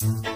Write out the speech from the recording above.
Bye.